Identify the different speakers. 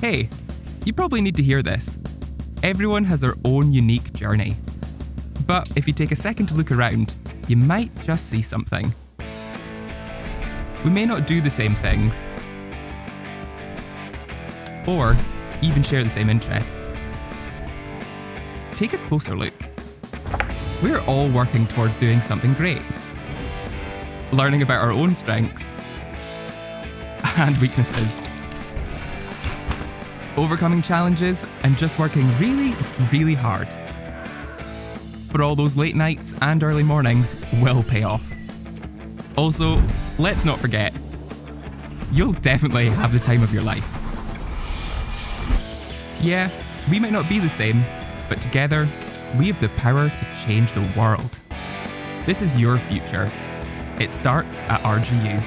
Speaker 1: Hey, you probably need to hear this. Everyone has their own unique journey. But if you take a second to look around, you might just see something. We may not do the same things, or even share the same interests. Take a closer look. We're all working towards doing something great, learning about our own strengths and weaknesses, overcoming challenges, and just working really, really hard. For all those late nights and early mornings will pay off. Also, let's not forget, you'll definitely have the time of your life. Yeah, we might not be the same, but together, we have the power to change the world. This is your future. It starts at RGU.